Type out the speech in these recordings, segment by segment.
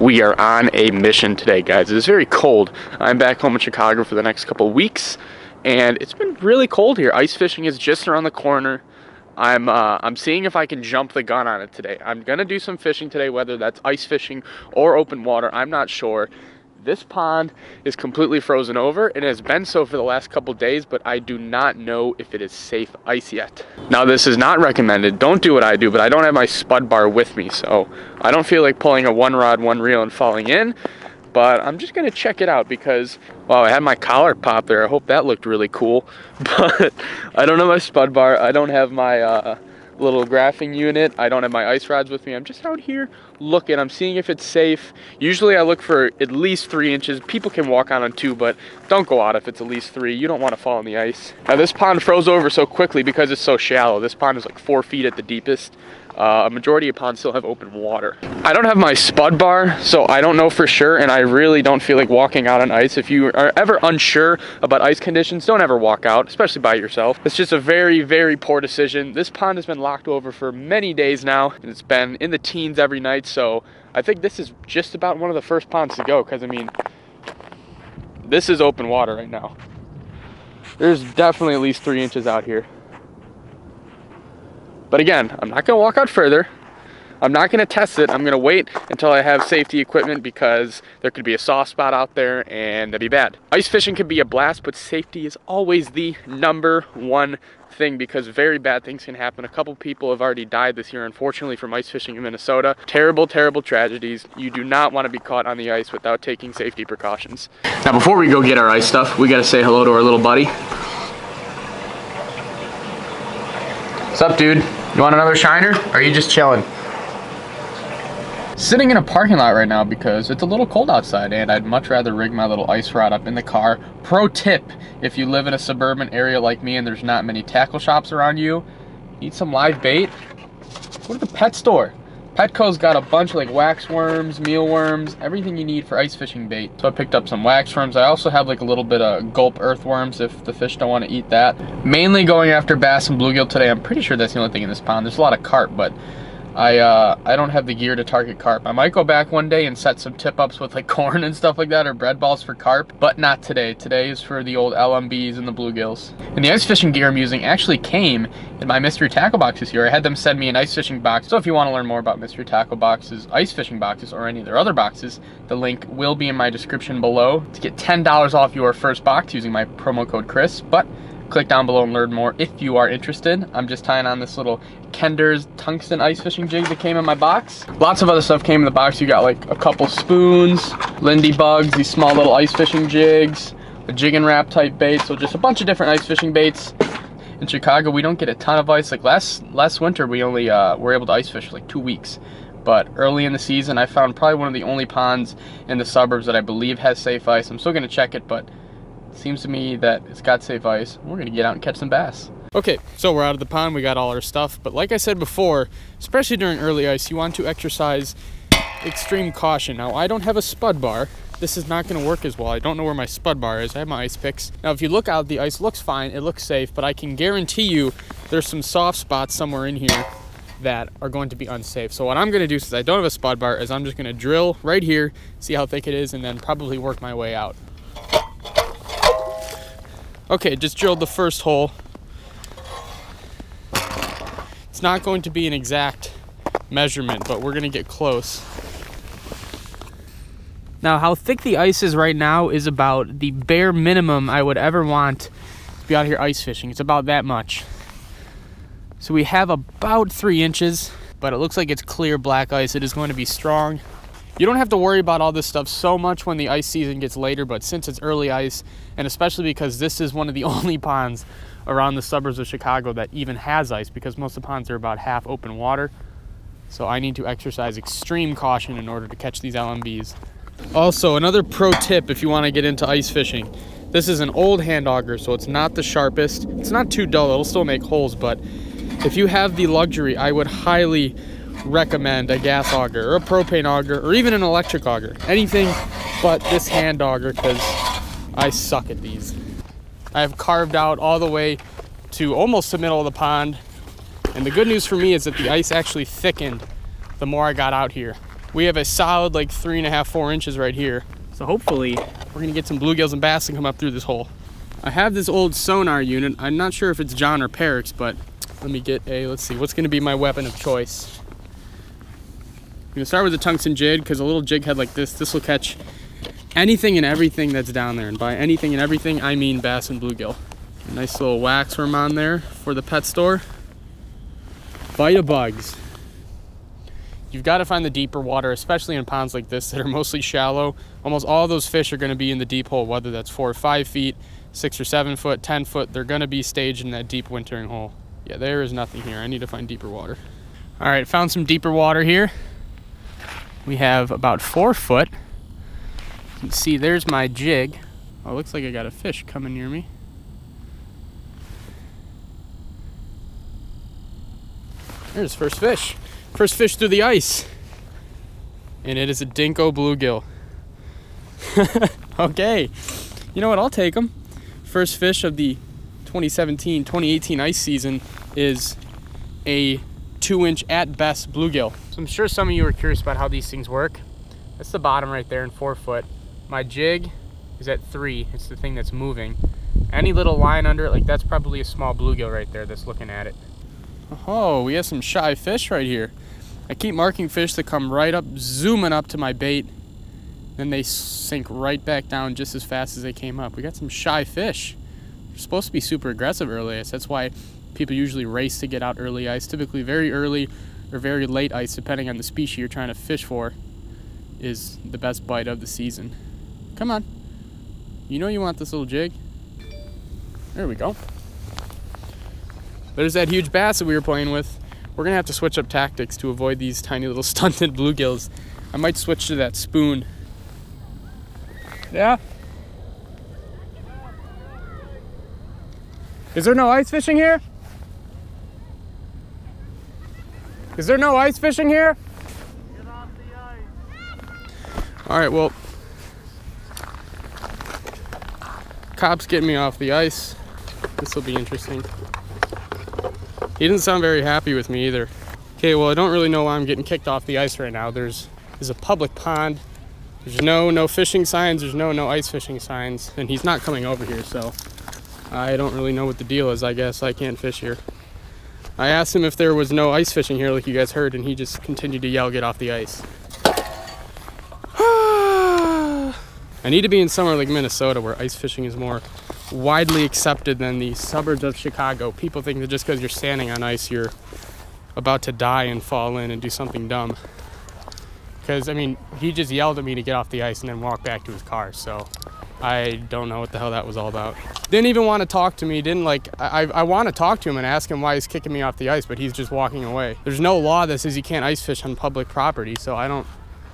we are on a mission today, guys. It is very cold. I'm back home in Chicago for the next couple weeks, and it's been really cold here. Ice fishing is just around the corner. I'm uh, I'm seeing if I can jump the gun on it today. I'm gonna do some fishing today, whether that's ice fishing or open water. I'm not sure. This pond is completely frozen over and has been so for the last couple days, but I do not know if it is safe ice yet. Now this is not recommended. Don't do what I do, but I don't have my spud bar with me, so I don't feel like pulling a one rod, one reel and falling in, but I'm just gonna check it out because, wow, I had my collar pop there. I hope that looked really cool, but I don't have my spud bar. I don't have my, uh, little graphing unit. I don't have my ice rods with me. I'm just out here looking. I'm seeing if it's safe. Usually I look for at least three inches. People can walk on on two, but don't go out if it's at least three. You don't want to fall in the ice. Now this pond froze over so quickly because it's so shallow. This pond is like four feet at the deepest. Uh, a majority of ponds still have open water. I don't have my spud bar, so I don't know for sure, and I really don't feel like walking out on ice. If you are ever unsure about ice conditions, don't ever walk out, especially by yourself. It's just a very, very poor decision. This pond has been locked over for many days now, and it's been in the teens every night, so I think this is just about one of the first ponds to go, because I mean, this is open water right now. There's definitely at least three inches out here. But again, I'm not gonna walk out further. I'm not gonna test it. I'm gonna wait until I have safety equipment because there could be a soft spot out there and that'd be bad. Ice fishing can be a blast, but safety is always the number one thing because very bad things can happen. A couple people have already died this year, unfortunately, from ice fishing in Minnesota. Terrible, terrible tragedies. You do not want to be caught on the ice without taking safety precautions. Now, before we go get our ice stuff, we got to say hello to our little buddy. What's up, dude? You want another shiner? Or are you just chilling? Sitting in a parking lot right now because it's a little cold outside and I'd much rather rig my little ice rod up in the car. Pro tip, if you live in a suburban area like me and there's not many tackle shops around you, need some live bait, go to the pet store. Petco's got a bunch of like wax worms, mealworms, everything you need for ice fishing bait. So I picked up some wax worms. I also have like a little bit of gulp earthworms if the fish don't want to eat that. Mainly going after bass and bluegill today. I'm pretty sure that's the only thing in this pond. There's a lot of carp, but I uh, I don't have the gear to target carp. I might go back one day and set some tip ups with like corn and stuff like that or bread balls for carp, but not today. Today is for the old LMBs and the bluegills. And the ice fishing gear I'm using actually came in my mystery tackle box this year. I had them send me an ice fishing box. So if you want to learn more about mystery tackle boxes, ice fishing boxes, or any of their other boxes, the link will be in my description below to get $10 off your first box using my promo code Chris. But click down below and learn more if you are interested. I'm just tying on this little Kender's tungsten ice fishing jig that came in my box. Lots of other stuff came in the box. You got like a couple spoons, Lindy bugs, these small little ice fishing jigs, a Jigging Rap type bait. So just a bunch of different ice fishing baits. In Chicago, we don't get a ton of ice. Like last last winter, we only uh, were able to ice fish like two weeks. But early in the season, I found probably one of the only ponds in the suburbs that I believe has safe ice. I'm still gonna check it, but Seems to me that it's got safe ice. We're gonna get out and catch some bass. Okay, so we're out of the pond, we got all our stuff, but like I said before, especially during early ice, you want to exercise extreme caution. Now, I don't have a spud bar. This is not gonna work as well. I don't know where my spud bar is. I have my ice picks. Now, if you look out, the ice looks fine, it looks safe, but I can guarantee you there's some soft spots somewhere in here that are going to be unsafe. So what I'm gonna do, since I don't have a spud bar, is I'm just gonna drill right here, see how thick it is, and then probably work my way out. Okay, just drilled the first hole. It's not going to be an exact measurement, but we're gonna get close. Now, how thick the ice is right now is about the bare minimum I would ever want to be out here ice fishing. It's about that much. So we have about three inches, but it looks like it's clear black ice. It is going to be strong. You don't have to worry about all this stuff so much when the ice season gets later, but since it's early ice, and especially because this is one of the only ponds around the suburbs of Chicago that even has ice, because most of the ponds are about half open water. So I need to exercise extreme caution in order to catch these LMBs. Also, another pro tip if you want to get into ice fishing. This is an old hand auger, so it's not the sharpest. It's not too dull, it'll still make holes, but if you have the luxury, I would highly recommend a gas auger or a propane auger or even an electric auger. Anything but this hand auger because I suck at these. I have carved out all the way to almost the middle of the pond. And the good news for me is that the ice actually thickened the more I got out here. we have a solid like three and a half, four inches right here. So hopefully we're gonna get some bluegills and bass and come up through this hole. I have this old sonar unit. I'm not sure if it's John or Peric's, but let me get a, let's see, what's gonna be my weapon of choice? Gonna start with a tungsten jig because a little jig head like this, this will catch anything and everything that's down there. And by anything and everything, I mean bass and bluegill. A nice little wax worm on there for the pet store. Bite Vita bugs. You've got to find the deeper water, especially in ponds like this that are mostly shallow. Almost all those fish are going to be in the deep hole, whether that's four or five feet, six or seven foot, 10 foot. They're going to be staged in that deep wintering hole. Yeah, there is nothing here. I need to find deeper water. All right, found some deeper water here. We have about four foot. You can see there's my jig. Oh, looks like I got a fish coming near me. There's first fish. First fish through the ice. And it is a Dinko bluegill. okay. You know what? I'll take them. First fish of the 2017 2018 ice season is a two inch at best bluegill. So I'm sure some of you are curious about how these things work. That's the bottom right there in four foot. My jig is at three. It's the thing that's moving. Any little line under it, like that's probably a small bluegill right there that's looking at it. Oh, we have some shy fish right here. I keep marking fish that come right up, zooming up to my bait. Then they sink right back down just as fast as they came up. We got some shy fish. They're supposed to be super aggressive early. That's why people usually race to get out early ice. Typically very early or very late ice, depending on the species you're trying to fish for, is the best bite of the season. Come on. You know you want this little jig. There we go. There's that huge bass that we were playing with. We're gonna have to switch up tactics to avoid these tiny little stunted bluegills. I might switch to that spoon. Yeah? Is there no ice fishing here? Is there no ice fishing here? Get off the ice. All right, well, cop's getting me off the ice. This will be interesting. He didn't sound very happy with me either. Okay, well, I don't really know why I'm getting kicked off the ice right now. There's, there's a public pond. There's no no fishing signs. There's no no ice fishing signs, and he's not coming over here, so I don't really know what the deal is. I guess I can't fish here. I asked him if there was no ice fishing here, like you guys heard, and he just continued to yell, "Get off the ice!" I need to be in somewhere like Minnesota where ice fishing is more widely accepted than the suburbs of Chicago. People think that just because you're standing on ice, you're about to die and fall in and do something dumb. Because, I mean, he just yelled at me to get off the ice and then walk back to his car. So I don't know what the hell that was all about. Didn't even want to talk to me. Didn't like, I, I want to talk to him and ask him why he's kicking me off the ice, but he's just walking away. There's no law that says you can't ice fish on public property. So I don't,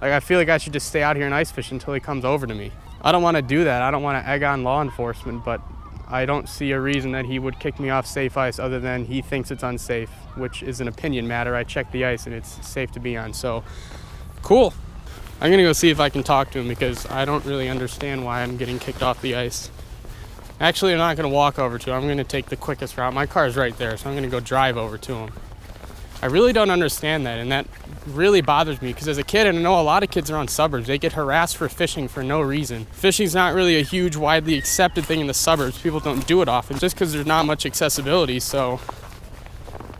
like, I feel like I should just stay out here and ice fish until he comes over to me. I don't want to do that. I don't want to egg on law enforcement, but I don't see a reason that he would kick me off safe ice other than he thinks it's unsafe, which is an opinion matter. I checked the ice and it's safe to be on. So, cool. I'm to go see if I can talk to him because I don't really understand why I'm getting kicked off the ice. Actually, I'm not to walk over to him. I'm to take the quickest route. My car's right there, so I'm to go drive over to him. I really don't understand that, and that really bothers me because as a kid, and I know a lot of kids around suburbs, they get harassed for fishing for no reason. Fishing's not really a huge, widely accepted thing in the suburbs. People don't do it often just because there's not much accessibility. So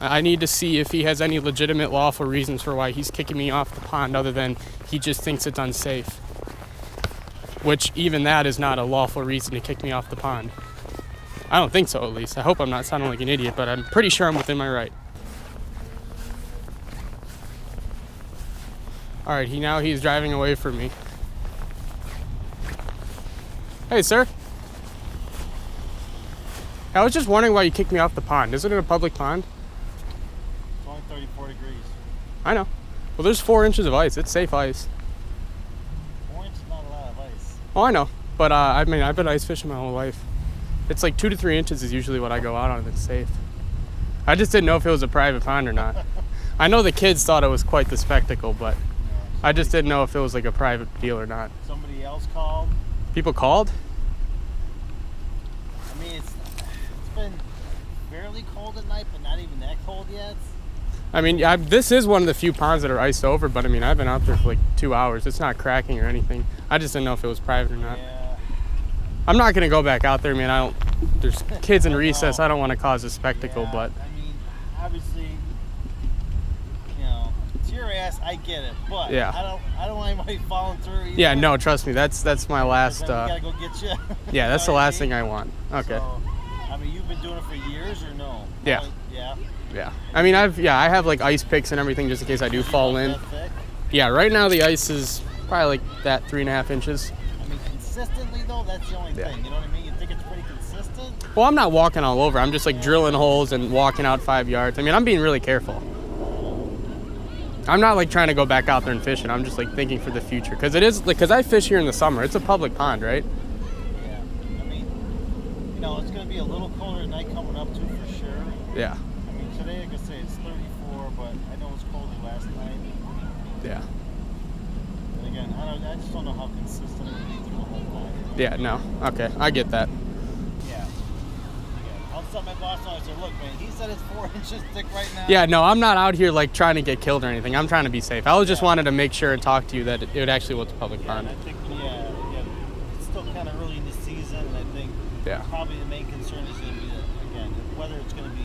I need to see if he has any legitimate, lawful reasons for why he's kicking me off the pond other than he just thinks it's unsafe. Which, even that is not a lawful reason to kick me off the pond. I don't think so, at least. I hope I'm not sounding like an idiot, but I'm pretty sure I'm within my right. All right, he now he's driving away from me. Hey, sir. I was just wondering why you kicked me off the pond. Isn't it a public pond? It's only 34 degrees. I know. Well, there's four inches of ice. It's safe ice. Four inches not a lot of ice. Oh, I know. But uh, I mean, I've been ice fishing my whole life. It's like two to three inches is usually what I go out on. It's safe. I just didn't know if it was a private pond or not. I know the kids thought it was quite the spectacle, but I just didn't know if it was like a private deal or not. Somebody else called. People called? I mean, it's it's been fairly cold at night, but not even that cold yet. I mean, I, this is one of the few ponds that are iced over, but I mean, I've been out there for like two hours. It's not cracking or anything. I just didn't know if it was private or not. Yeah. I'm not gonna go back out there, man. I don't. There's kids in recess. I don't want to cause a spectacle, yeah, but I mean, obviously, you know, it's your ass. I get it, but Yeah. I don't. I don't want anybody falling through. Either. yeah, no, trust me. That's that's my last. Uh, gotta go get you. yeah, that's the last thing I want. Okay. So, I mean, you've been doing it for years, or no? Yeah. Like, yeah. Yeah. I mean, I've yeah, I have like ice picks and everything just in case I do fall in. Yeah, right now the ice is probably like that three and a half inches. I mean, consistently though, that's the only Yeah. thing. You know what I mean? You think it's pretty consistent? Well, I'm not walking all over. I'm just like drilling holes and walking out five yards. I mean, I'm being really careful. I'm not like trying to go back out there and fishing. I'm just like thinking for the future because it is like because I fish here in the summer. It's a public pond, right? Yeah. I mean, you know, it's gonna be a little colder at night coming up too, for sure. Yeah, I mean, today I could say it's 34, but I know it was colder last night. Yeah, And again, I don't. I just don't know how consistent it will be through the whole time. yeah. No, okay, I get that. Yeah. I'll tell my boss. I said, look, man, he said it's four inches thick right now. Yeah, no, I'm not out here like trying to get killed or anything. I'm trying to be safe. I was just Yeah. wanted to make sure and talk to you that it, it actually was public Yeah, pond. I think, yeah, yeah, it's still kind of early in the season, and I think Yeah. probably the main concern is going to be again whether it's going to be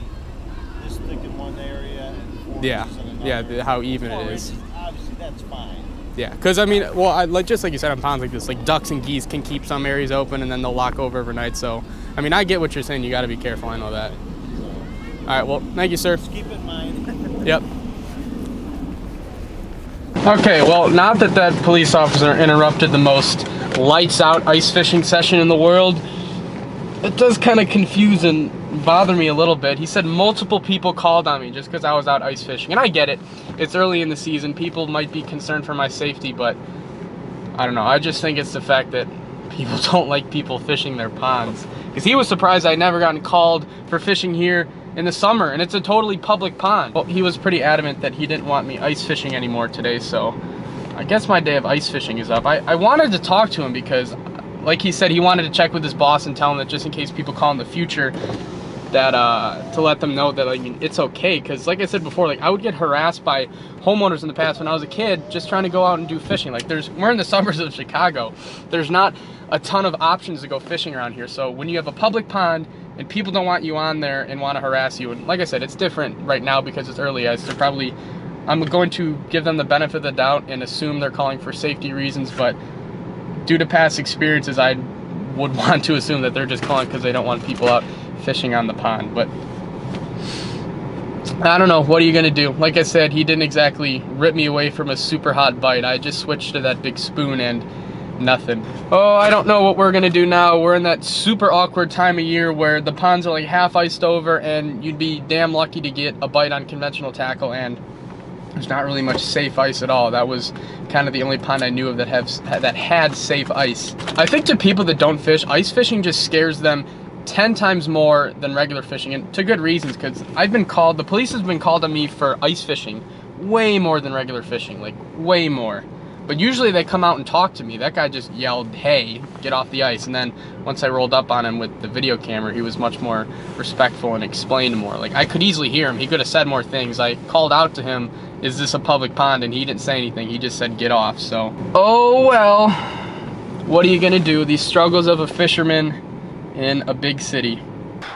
this thick in one area and four Yeah, inches in another. yeah, how even it is. Obviously, that's fine. Yeah, because I mean, well, I, like just like you said on ponds like this, like ducks and geese can keep some areas open and then they'll lock over overnight. So, I mean, I get what you're saying. You got to be careful. I know that. All right, well, thank you, sir. just keep in mind. Yep. Okay, well, not that that police officer interrupted the most lights out ice fishing session in the world, it does kind of confuse and bother me a little bit. He said multiple people called on me just because I was out ice fishing. And I get it. It's early in the season. People might be concerned for my safety, but I don't know. I just think it's the fact that people don't like people fishing their ponds. Because he was surprised I'd never gotten called for fishing here in the summer, and it's a totally public pond. Well, he was pretty adamant that he didn't want me ice fishing anymore today, so I guess my day of ice fishing is up. I, I wanted to talk to him because, like he said, he wanted to check with his boss and tell him that just in case people call in the future, that uh, to let them know that I mean it's okay. Because like I said before, like I would get harassed by homeowners in the past when I was a kid just trying to go out and do fishing. Like there's we're in the suburbs of Chicago. There's not a ton of options to go fishing around here. So when you have a public pond and people don't want you on there and want to harass you, and like I said, it's different right now because it's early as They're probably I'm going to give them the benefit of the doubt and assume they're calling for safety reasons, but due to past experiences, I would want to assume that they're just calling because they don't want people out fishing on the pond. But I don't know. What are you gonna do? Like I said, he didn't exactly rip me away from a super hot bite. I just switched to that big spoon and nothing. Oh, I don't know what we're gonna do now. We're in that super awkward time of year where the ponds are like half iced over, and you'd be damn lucky to get a bite on conventional tackle and there's not really much safe ice at all. That was kind of the only pond I knew of that have that had safe ice. I think to people that don't fish, ice fishing just scares them 10 times more than regular fishing and to good reasons because I've been called the police has been called on me for ice fishing way more than regular fishing, like way more. But usually they come out and talk to me. That guy just yelled, "Hey, get off the ice!" And then once I rolled up on him with the video camera, he was much more respectful and explained more. Like I could easily hear him. He could have said more things. I called out to him, "Is this a public pond?" And he didn't say anything. He just said, "Get off." So, oh well. What are you gonna do? These struggles of a fisherman in a big city.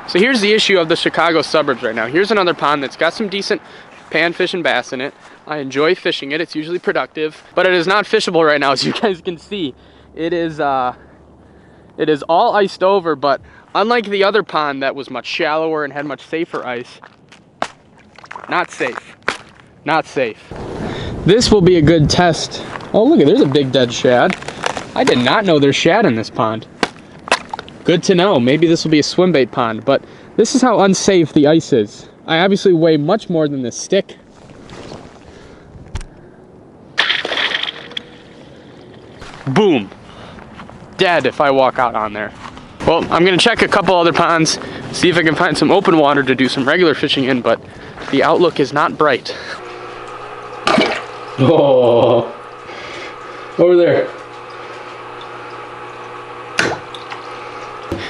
So here's the issue of the Chicago suburbs right now. Here's another pond that's got some decent panfish and bass in it. I enjoy fishing it. It's usually productive, but it is not fishable right now, as you guys can see. It is uh, it is all iced over, but unlike the other pond that was much shallower and had much safer ice, not safe. Not safe. This will be a good test. Oh, look, at there's a big dead shad. I did not know there's shad in this pond. Good to know. Maybe this will be a swim bait pond, but this is how unsafe the ice is. I obviously weigh much more than this stick. Boom. Dead if I walk out on there. Well, I'm gonna check a couple other ponds, see if I can find some open water to do some regular fishing in, but the outlook is not bright. Oh, over there.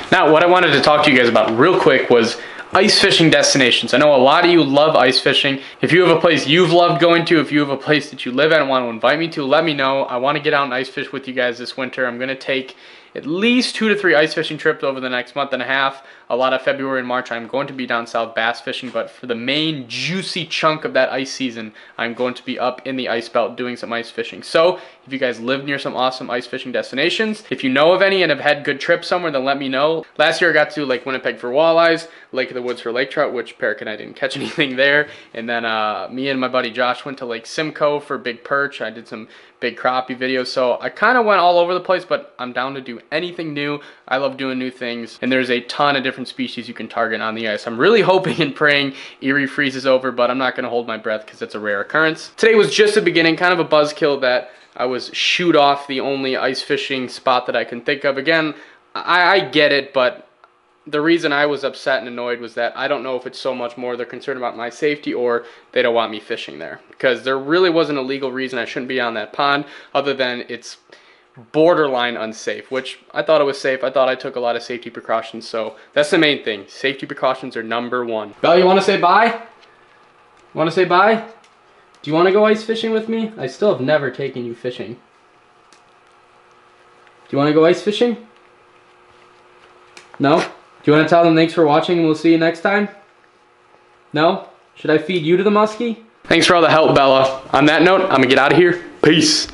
Now, what I wanted to talk to you guys about real quick was ice fishing destinations. I know a lot of you love ice fishing. If you have a place you've loved going to, if you have a place that you live at and want to invite me to, let me know. I want to get out and ice fish with you guys this winter. I'm going to take at least two to three ice fishing trips over the next month and a half. A lot of February and March, I'm going to be down south bass fishing, but for the main juicy chunk of that ice season, I'm going to be up in the ice belt doing some ice fishing. So if you guys live near some awesome ice fishing destinations, if you know of any and have had good trips somewhere, then let me know. Last year I got to Lake Winnipeg for walleyes, Lake of the Woods for lake trout, which Peric and I didn't catch anything there. And then uh, me and my buddy Josh went to Lake Simcoe for big perch. I did some big crappie videos. So I kind of went all over the place, but I'm down to do anything new. I love doing new things. And there's a ton of different species you can target on the ice. I'm really hoping and praying Erie freezes over, but I'm not going to hold my breath because it's a rare occurrence. Today was just the beginning, kind of a buzzkill that I was shoot off the only ice fishing spot that I can think of. Again, I, I get it, but the reason I was upset and annoyed was that I don't know if it's so much more they're concerned about my safety or they don't want me fishing there. Because there really wasn't a legal reason I shouldn't be on that pond other than it's borderline unsafe, which I thought it was safe. I thought I took a lot of safety precautions. So that's the main thing. Safety precautions are number one. Belle, you want to say bye? Want to say bye? Do you want to go ice fishing with me? I still have never taken you fishing. Do you want to go ice fishing? No? Do you want to tell them thanks for watching and we'll see you next time? No? Should I feed you to the muskie? Thanks for all the help, Bella. On that note, I'm going to get out of here. Peace.